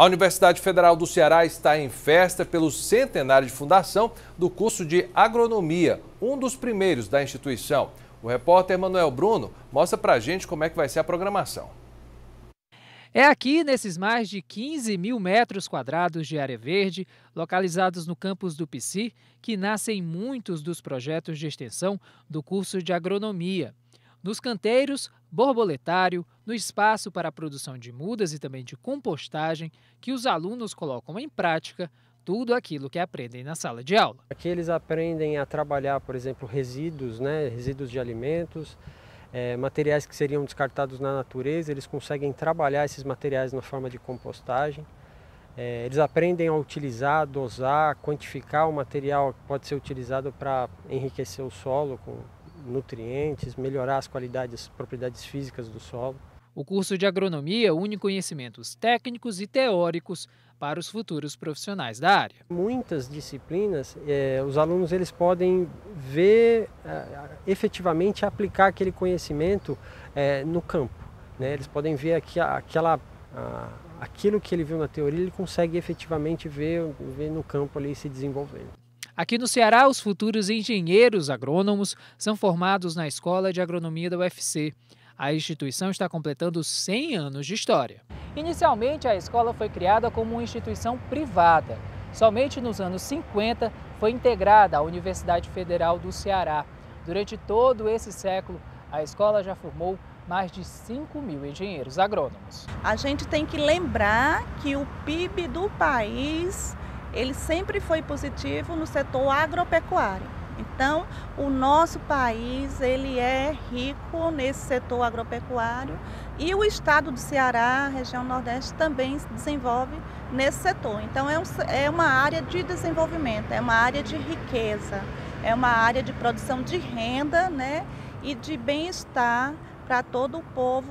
A Universidade Federal do Ceará está em festa pelo centenário de fundação do curso de Agronomia, um dos primeiros da instituição. O repórter Manuel Bruno mostra para a gente como é que vai ser a programação. É aqui, nesses mais de 15 mil metros quadrados de área verde, localizados no campus do PC, que nascem muitos dos projetos de extensão do curso de agronomia. Nos canteiros, borboletário, no espaço para a produção de mudas e também de compostagem, que os alunos colocam em prática tudo aquilo que aprendem na sala de aula. Aqui eles aprendem a trabalhar, por exemplo, resíduos, né, resíduos de alimentos, é, materiais que seriam descartados na natureza, eles conseguem trabalhar esses materiais na forma de compostagem. É, eles aprendem a utilizar, dosar, quantificar o material que pode ser utilizado para enriquecer o solo com nutrientes, melhorar as qualidades, propriedades físicas do solo. O curso de agronomia une conhecimentos técnicos e teóricos para os futuros profissionais da área. Muitas disciplinas, eh, os alunos eles podem ver eh, efetivamente aplicar aquele conhecimento eh, no campo. Né? Eles podem ver aqui, aquela, aquilo que ele viu na teoria, ele consegue efetivamente ver, ver no campo ali se desenvolvendo. Aqui no Ceará, os futuros engenheiros agrônomos são formados na Escola de Agronomia da UFC. A instituição está completando 100 anos de história. Inicialmente, a escola foi criada como uma instituição privada. Somente nos anos 50 foi integrada à Universidade Federal do Ceará. Durante todo esse século, a escola já formou mais de 5 mil engenheiros agrônomos. A gente tem que lembrar que o PIB do país ele sempre foi positivo no setor agropecuário. Então, o nosso país ele é rico nesse setor agropecuário e o estado do Ceará, região Nordeste, também se desenvolve nesse setor. Então, é, um, é uma área de desenvolvimento, é uma área de riqueza, é uma área de produção de renda né, e de bem-estar para todo o povo.